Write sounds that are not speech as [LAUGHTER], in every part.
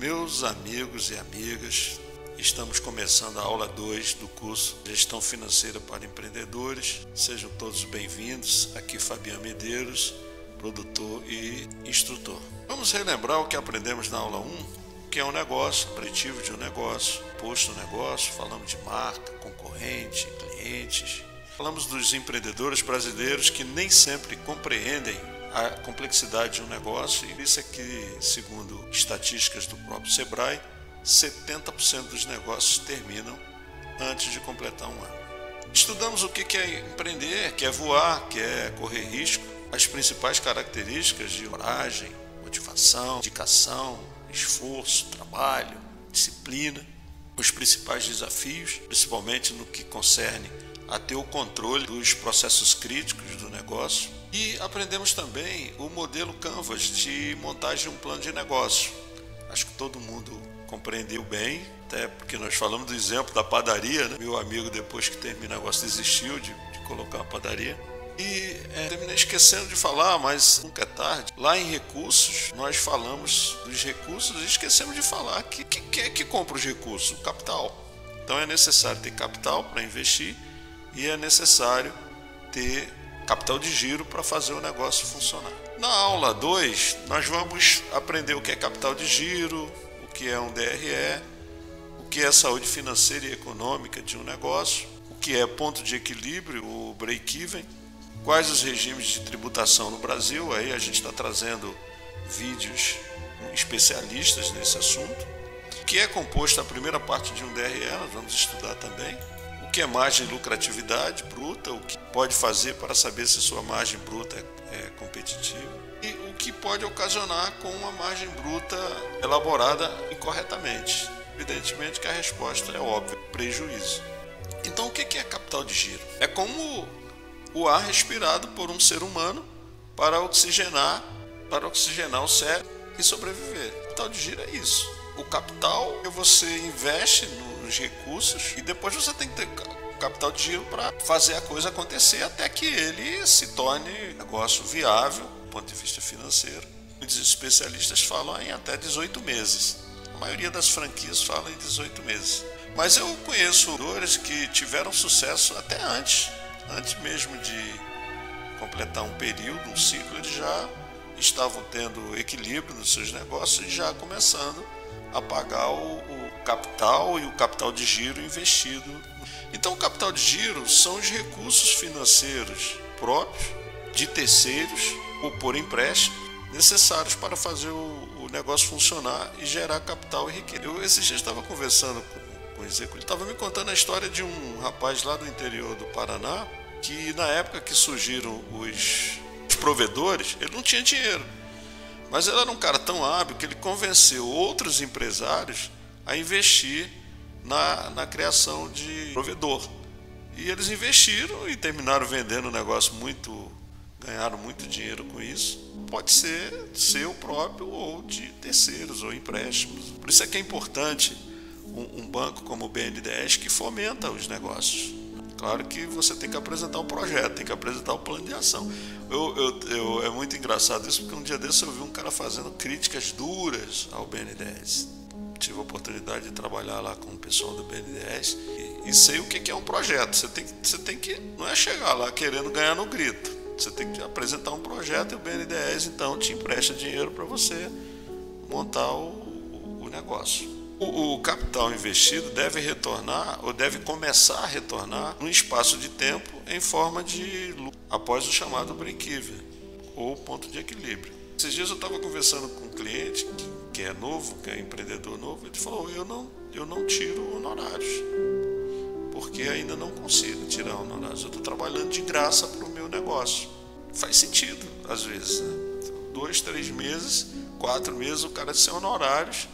Meus amigos e amigas, estamos começando a aula 2 do curso Gestão Financeira para Empreendedores. Sejam todos bem-vindos. Aqui Fabiano Medeiros, produtor e instrutor. Vamos relembrar o que aprendemos na aula 1, um, que é um negócio, aperitivo de um negócio, posto no negócio, falamos de marca, concorrente, clientes. Falamos dos empreendedores brasileiros que nem sempre compreendem a complexidade de um negócio, e isso é que, segundo estatísticas do próprio Sebrae, 70% dos negócios terminam antes de completar um ano. Estudamos o que é empreender, que é voar, que é correr risco, as principais características de coragem, motivação, dedicação, esforço, trabalho, disciplina, os principais desafios, principalmente no que concerne a ter o controle dos processos críticos do negócio, e aprendemos também o modelo Canvas de montagem de um plano de negócio. Acho que todo mundo compreendeu bem, até porque nós falamos do exemplo da padaria, né? Meu amigo, depois que terminou o negócio, desistiu de, de colocar uma padaria. E é, terminei esquecendo de falar, mas nunca é tarde. Lá em recursos, nós falamos dos recursos e esquecemos de falar que quem é que compra os recursos? O capital. Então é necessário ter capital para investir e é necessário ter capital de giro para fazer o negócio funcionar. Na aula 2, nós vamos aprender o que é capital de giro, o que é um DRE, o que é saúde financeira e econômica de um negócio, o que é ponto de equilíbrio, o break-even, quais os regimes de tributação no Brasil, aí a gente está trazendo vídeos especialistas nesse assunto, o que é composto a primeira parte de um DRE, nós vamos estudar também, o que é margem de lucratividade bruta, o que pode fazer para saber se sua margem bruta é competitiva e o que pode ocasionar com uma margem bruta elaborada incorretamente. Evidentemente que a resposta é óbvia, prejuízo. Então o que é capital de giro? É como o ar respirado por um ser humano para oxigenar, para oxigenar o cérebro e sobreviver. Capital de giro é isso. O capital é você investe no os recursos e depois você tem que ter capital de giro para fazer a coisa acontecer até que ele se torne negócio viável do ponto de vista financeiro. Os especialistas falam em até 18 meses. A maioria das franquias fala em 18 meses. Mas eu conheço dores que tiveram sucesso até antes, antes mesmo de completar um período, um ciclo, eles já estavam tendo equilíbrio nos seus negócios e já começando a pagar o, o capital e o capital de giro investido. Então, o capital de giro são os recursos financeiros próprios de terceiros ou por empréstimo necessários para fazer o, o negócio funcionar e gerar capital e riqueza. Eu esses dias estava conversando com, com o Ezequiel, ele estava me contando a história de um rapaz lá do interior do Paraná que na época que surgiram os provedores, ele não tinha dinheiro mas ele era um cara tão hábil que ele convenceu outros empresários a investir na, na criação de provedor. E eles investiram e terminaram vendendo um negócio muito. ganharam muito dinheiro com isso. Pode ser seu próprio ou de terceiros ou empréstimos. Por isso é que é importante um, um banco como o BNDES que fomenta os negócios. Claro que você tem que apresentar o projeto, tem que apresentar o plano de ação. Eu, eu, eu, é muito engraçado isso, porque um dia desse eu vi um cara fazendo críticas duras ao BNDES. Tive a oportunidade de trabalhar lá com o pessoal do BNDES e, e sei o que é um projeto. Você tem, você tem que, não é chegar lá querendo ganhar no grito. Você tem que apresentar um projeto e o BNDES então te empresta dinheiro para você montar o, o, o negócio. O, capital investido deve retornar ou deve começar a retornar num espaço de tempo em forma de lucro, após o chamado break-even ou ponto de equilíbrio. Esses dias eu estava conversando com um cliente que é novo, que é empreendedor novo, ele falou: eu não, eu não tiro honorários, porque ainda não consigo tirar honorários. Eu estou trabalhando de graça para o meu negócio. Faz sentido, às vezes. Né? Dois, três meses, quatro meses, o cara sem honorários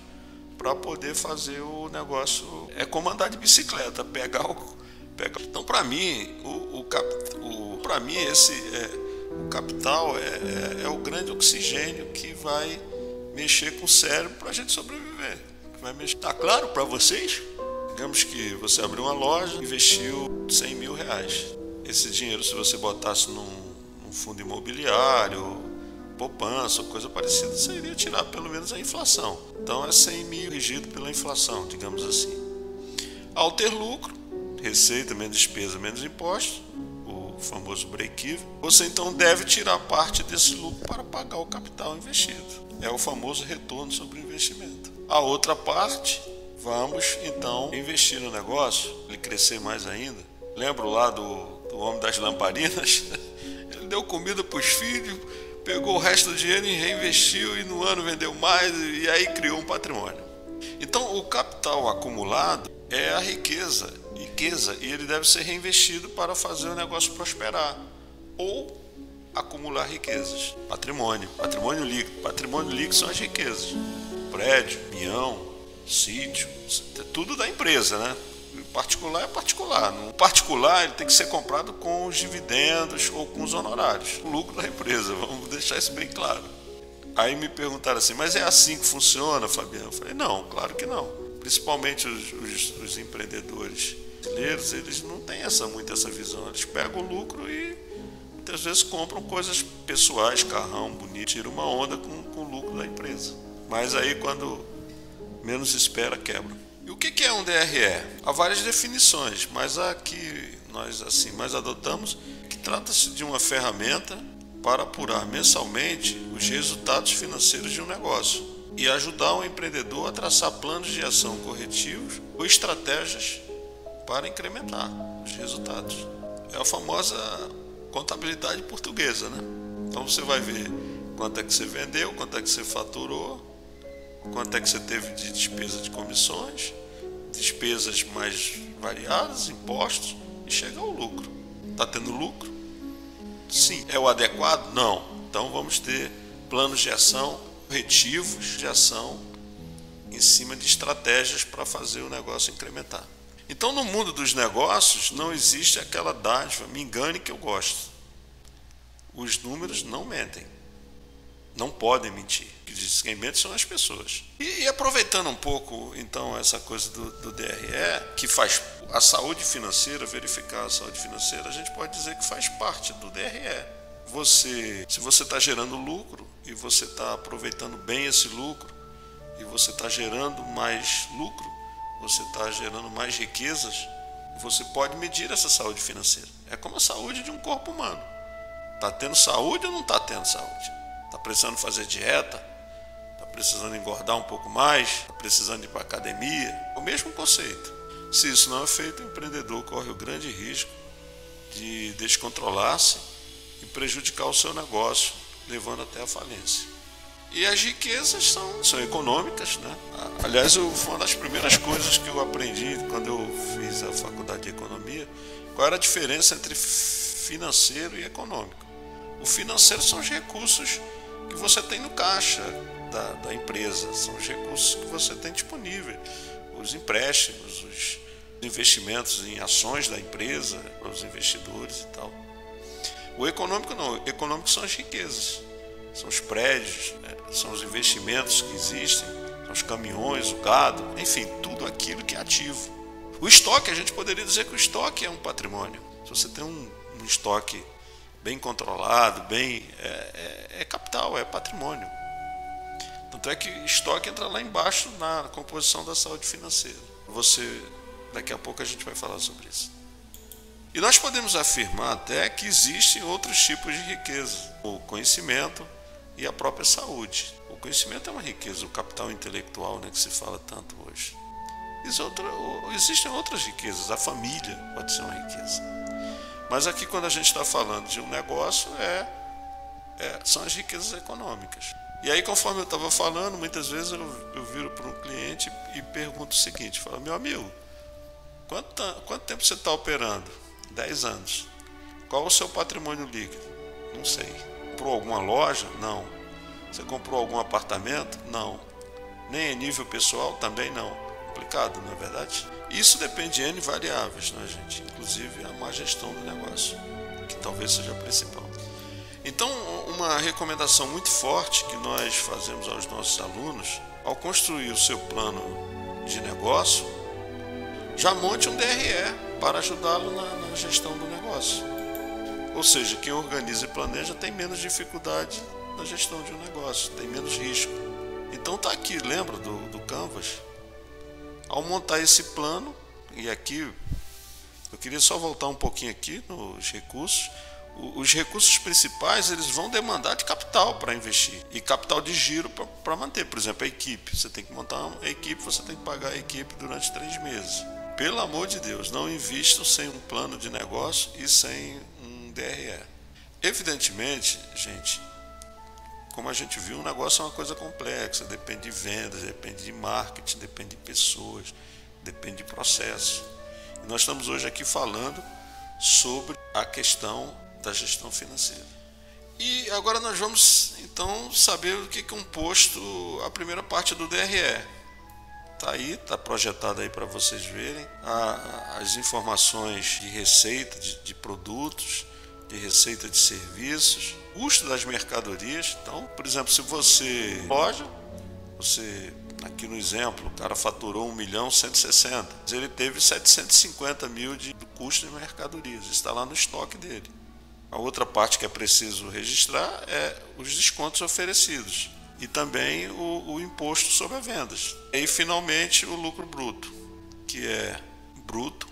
para poder fazer o negócio. É como andar de bicicleta, pegar o. Pegar. Então, para mim, o, o, o para mim esse é, o capital é, é, é, o grande oxigênio que vai mexer com o cérebro para a gente sobreviver. Vai mexer. Tá claro para vocês? Digamos que você abriu uma loja, investiu 100 mil reais. Esse dinheiro, se você botasse num, num fundo imobiliário poupança ou coisa parecida, iria tirar pelo menos a inflação. Então é 100 mil regido pela inflação, digamos assim. Ao ter lucro, receita menos despesa menos impostos, o famoso break-even, você então deve tirar parte desse lucro para pagar o capital investido. É o famoso retorno sobre o investimento. A outra parte, vamos então investir no negócio, ele crescer mais ainda. Lembro lá do, do homem das lamparinas? [LAUGHS] Ele deu comida para os filhos, pegou o resto do dinheiro e reinvestiu e no ano vendeu mais e aí criou um patrimônio. Então, o capital acumulado é a riqueza, riqueza e ele deve ser reinvestido para fazer o negócio prosperar ou acumular riquezas, patrimônio, patrimônio líquido, patrimônio líquido são as riquezas, prédio, pinhão, sítio, tudo da empresa, né? Particular é particular. No particular, ele tem que ser comprado com os dividendos ou com os honorários, o lucro da empresa. [LAUGHS] Vamos deixar isso bem claro. Aí me perguntaram assim, mas é assim que funciona, Fabiano? Eu falei, não, claro que não. Principalmente os, os, os empreendedores brasileiros, eles não têm essa, muito essa visão. Eles pegam o lucro e muitas vezes compram coisas pessoais, carrão bonito, tiram uma onda com, com o lucro da empresa. Mas aí quando menos espera, quebra. O que é um DRE? Há várias definições, mas a que nós assim mais adotamos que trata-se de uma ferramenta para apurar mensalmente os resultados financeiros de um negócio e ajudar o empreendedor a traçar planos de ação corretivos ou estratégias para incrementar os resultados. É a famosa contabilidade portuguesa, né? Então você vai ver quanto é que você vendeu, quanto é que você faturou, quanto é que você teve de despesa de comissões, despesas mais variadas, impostos, e chega ao lucro. Está tendo lucro? Sim. É o adequado? Não. Então vamos ter planos de ação, retivos de ação em cima de estratégias para fazer o negócio incrementar. Então, no mundo dos negócios, não existe aquela dádiva, me engane que eu gosto. Os números não mentem não podem mentir. Quem mente são as pessoas. E, e, aproveitando um pouco, então, essa coisa do, do DRE, que faz a saúde financeira, verificar a saúde financeira, a gente pode dizer que faz parte do DRE. Você, se você está gerando lucro e você está aproveitando bem esse lucro e você está gerando mais lucro, você está gerando mais riquezas, você pode medir essa saúde financeira. É como a saúde de um corpo humano. Está tendo saúde ou não está tendo saúde? Está precisando fazer dieta, está precisando engordar um pouco mais, está precisando ir para academia. O mesmo conceito. Se isso não é feito, o empreendedor corre o grande risco de descontrolar-se e prejudicar o seu negócio, levando até a falência. E as riquezas são, são econômicas, né? Aliás, eu, foi uma das primeiras coisas que eu aprendi quando eu fiz a faculdade de economia, qual era a diferença entre financeiro e econômico. O financeiro são os recursos que você tem no caixa da, da empresa, são os recursos que você tem disponível, os empréstimos, os investimentos em ações da empresa, para os investidores e tal. O econômico não, o econômico são as riquezas, são os prédios, né? são os investimentos que existem, são os caminhões, o gado, enfim, tudo aquilo que é ativo. O estoque, a gente poderia dizer que o estoque é um patrimônio. Se você tem um, um estoque bem controlado, bem é, é, é, capital, é patrimônio. Tanto é que estoque entra lá embaixo na composição da saúde financeira. Você daqui a pouco a gente vai falar sobre isso. E nós podemos afirmar até que existem outros tipos de riqueza, o conhecimento e a própria saúde. O conhecimento é uma riqueza, o capital intelectual, né, que se fala tanto hoje. Existem outras riquezas, a família pode ser uma riqueza. Mas aqui, quando a gente está falando de um negócio, é, é, são as riquezas econômicas. E aí, conforme eu estava falando, muitas vezes eu, eu viro para um cliente e pergunto o seguinte: falo, meu amigo, quanto, quanto tempo você está operando? 10 anos. Qual o seu patrimônio líquido? Não sei. Comprou alguma loja? Não. Você comprou algum apartamento? Não. Nem em nível pessoal? Também não. Complicado, não é verdade? Isso depende de N variáveis, né, gente? Inclusive a má gestão do negócio, que talvez seja a principal. Então, uma recomendação muito forte que nós fazemos aos nossos alunos, ao construir o seu plano de negócio, já monte um DRE para ajudá-lo na, na gestão do negócio. Ou seja, quem organiza e planeja tem menos dificuldade na gestão de um negócio, tem menos risco. Então tá aqui, lembra do, do Canvas? Ao montar esse plano, e aqui eu queria só voltar um pouquinho aqui nos recursos. Os recursos principais eles vão demandar de capital para investir e capital de giro para manter. Por exemplo, a equipe. Você tem que montar uma equipe, você tem que pagar a equipe durante três meses. Pelo amor de Deus, não invistam sem um plano de negócio e sem um DRE. Evidentemente, gente, como a gente viu, o negócio é uma coisa complexa, depende de vendas, depende de marketing, depende de pessoas, depende de processos. E nós estamos hoje aqui falando sobre a questão da gestão financeira. E agora nós vamos então saber o que é composto a primeira parte do DRE. Está aí, está projetado aí para vocês verem as informações de receita de, de produtos, de receita de serviços, custo das mercadorias. Então, por exemplo, se você loja, você aqui no exemplo, o cara faturou 1 milhão 160, ele teve 750 mil de custo de mercadorias, está lá no estoque dele. A outra parte que é preciso registrar é os descontos oferecidos e também o, o imposto sobre as vendas. E finalmente o lucro bruto, que é bruto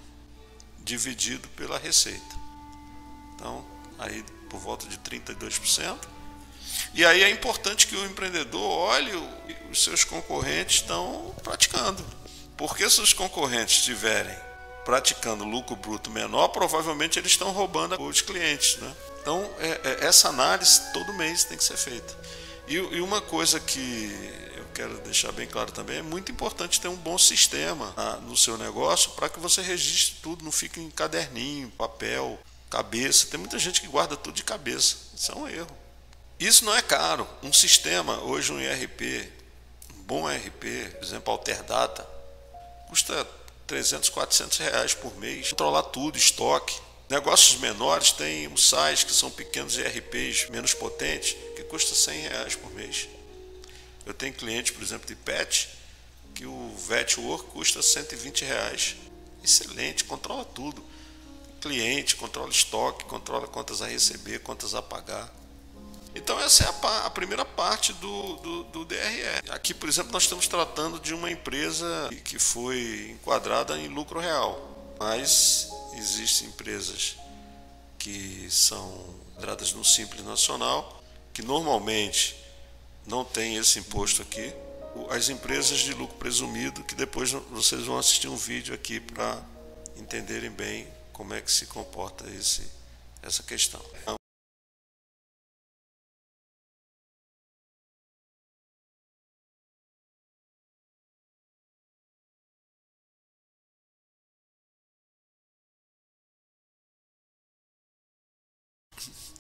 dividido pela receita. Então, aí por volta de 32%. E aí é importante que o empreendedor olhe os seus concorrentes estão praticando. Porque se os concorrentes estiverem praticando lucro bruto menor, provavelmente eles estão roubando os clientes. Né? Então, é, é, essa análise todo mês tem que ser feita. E, e uma coisa que eu quero deixar bem claro também, é muito importante ter um bom sistema ah, no seu negócio para que você registre tudo, não fique em caderninho, papel, cabeça. Tem muita gente que guarda tudo de cabeça. Isso é um erro. Isso não é caro. Um sistema, hoje um IRP, um bom IRP, por exemplo, Alterdata, custa 300, 400 reais por mês. Controlar tudo, estoque. Negócios menores tem um sites que são pequenos IRPs menos potentes, que custa 100 reais por mês. Eu tenho cliente, por exemplo, de pet, que o VetWork custa 120 reais. Excelente, controla tudo. Cliente, controla estoque, controla quantas a receber, quantas a pagar. Então essa é a, a primeira parte do, do, do, DRE. Aqui, por exemplo, nós estamos tratando de uma empresa que foi enquadrada em lucro real, mas existem empresas que são enquadradas no Simples Nacional, que normalmente não tem esse imposto aqui. As empresas de lucro presumido, que depois vocês vão assistir um vídeo aqui para entenderem bem como é que se comporta esse, essa questão.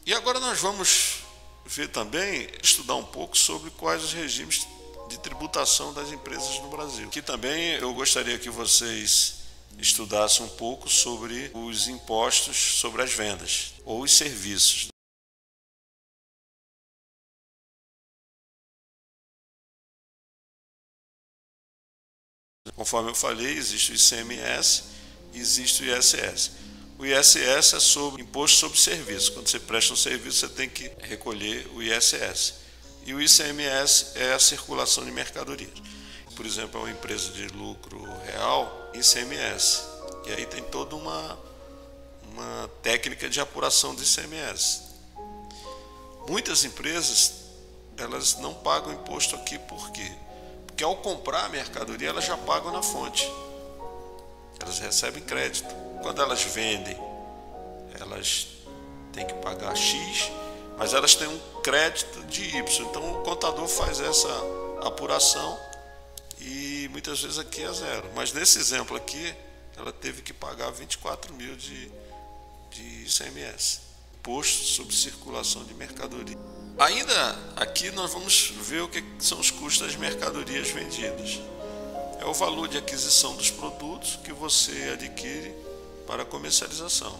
E agora nós vamos ver também, estudar um pouco sobre quais os regimes de tributação das empresas no Brasil. Aqui também eu gostaria que vocês estudassem um pouco sobre os impostos sobre as vendas ou os serviços. Conforme eu falei, existe o ICMS e existe o ISS. O ISS é sobre imposto sobre serviço. Quando você presta um serviço, você tem que recolher o ISS. E o ICMS é a circulação de mercadorias. Por exemplo, é uma empresa de lucro real, ICMS. E aí tem toda uma, uma técnica de apuração do ICMS. Muitas empresas elas não pagam imposto aqui por quê? Porque ao comprar a mercadoria elas já pagam na fonte. Elas recebem crédito. Quando elas vendem, elas têm que pagar X, mas elas têm um crédito de Y. Então o contador faz essa apuração e muitas vezes aqui é zero. Mas nesse exemplo aqui, ela teve que pagar 24 mil de, de ICMS, imposto sobre circulação de mercadoria. Ainda aqui nós vamos ver o que são os custos das mercadorias vendidas. É o valor de aquisição dos produtos que você adquire para comercialização.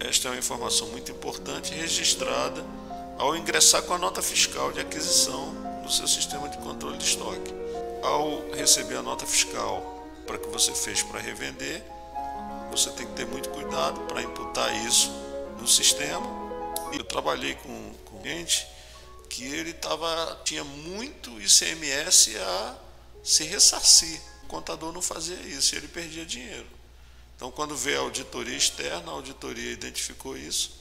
Esta é uma informação muito importante registrada ao ingressar com a nota fiscal de aquisição no seu sistema de controle de estoque. Ao receber a nota fiscal para que você fez para revender, você tem que ter muito cuidado para imputar isso no sistema. Eu trabalhei com, com gente que ele tava, tinha muito ICMS a se ressarcir. O contador não fazia isso, ele perdia dinheiro. Então, quando veio a auditoria externa, a auditoria identificou isso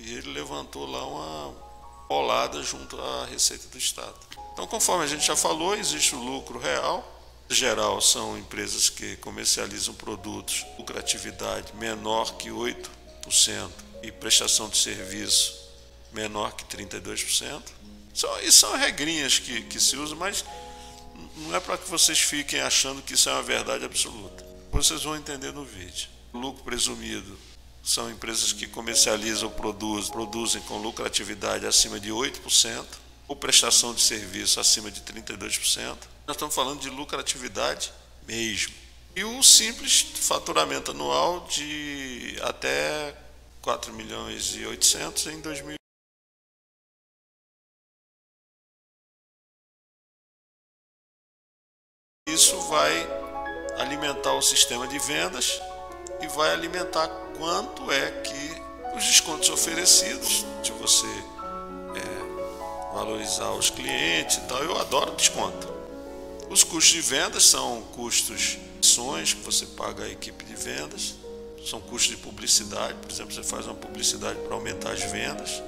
e ele levantou lá uma bolada junto à Receita do Estado. Então, conforme a gente já falou, existe o lucro real. Em geral, são empresas que comercializam produtos, lucratividade menor que 8% e prestação de serviço menor que 32%. São, isso são regrinhas que, que se usam, mas não é para que vocês fiquem achando que isso é uma verdade absoluta. Vocês vão entender no vídeo. Lucro presumido são empresas que comercializam produzem, produzem com lucratividade acima de 8%, ou prestação de serviço acima de 32%. Nós estamos falando de lucratividade mesmo. E o simples faturamento anual de até 4 milhões e 800 em 2000. Isso vai alimentar o sistema de vendas e vai alimentar quanto é que os descontos oferecidos, de você é, valorizar os clientes e tal. Eu adoro desconto. Os custos de vendas são custos ações que você paga à equipe de vendas, são custos de publicidade, por exemplo, você faz uma publicidade para aumentar as vendas.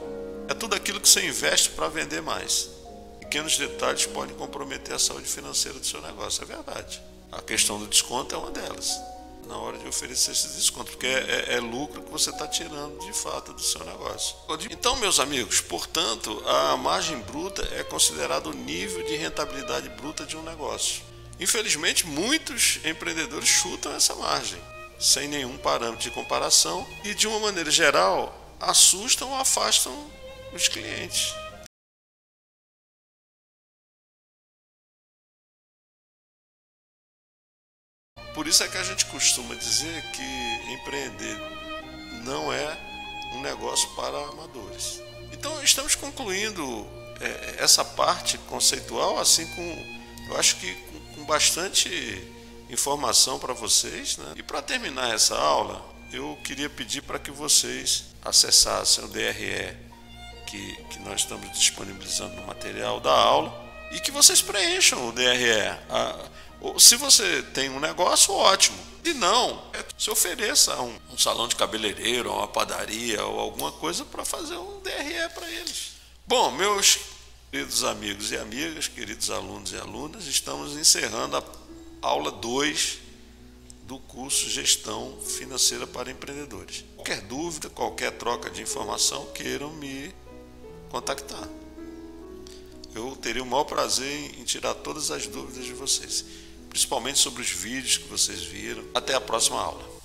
É tudo aquilo que você investe para vender mais. Pequenos detalhes podem comprometer a saúde financeira do seu negócio, é verdade. A questão do desconto é uma delas na hora de oferecer esses descontos, porque é, é, é lucro que você está tirando de fato do seu negócio. Então, meus amigos, portanto, a margem bruta é considerado o nível de rentabilidade bruta de um negócio. Infelizmente, muitos empreendedores chutam essa margem, sem nenhum parâmetro de comparação e, de uma maneira geral, assustam ou afastam os clientes. Por isso é que a gente costuma dizer que empreender não é um negócio para amadores. Então estamos concluindo é, essa parte conceitual assim com, eu acho que com, com bastante informação para vocês. Né? E para terminar essa aula, eu queria pedir para que vocês acessassem o DRE que, que nós estamos disponibilizando no material da aula e que vocês preencham o DRE. A, se você tem um negócio, ótimo. Se não, é se ofereça a um, um salão de cabeleireiro, uma padaria ou alguma coisa para fazer um DRE para eles. Bom, meus queridos amigos e amigas, queridos alunos e alunas, estamos encerrando a aula 2 do curso Gestão Financeira para Empreendedores. Qualquer dúvida, qualquer troca de informação, queiram me contactar. Eu teria o maior prazer em tirar todas as dúvidas de vocês principalmente sobre os vídeos que vocês viram. Até a próxima aula.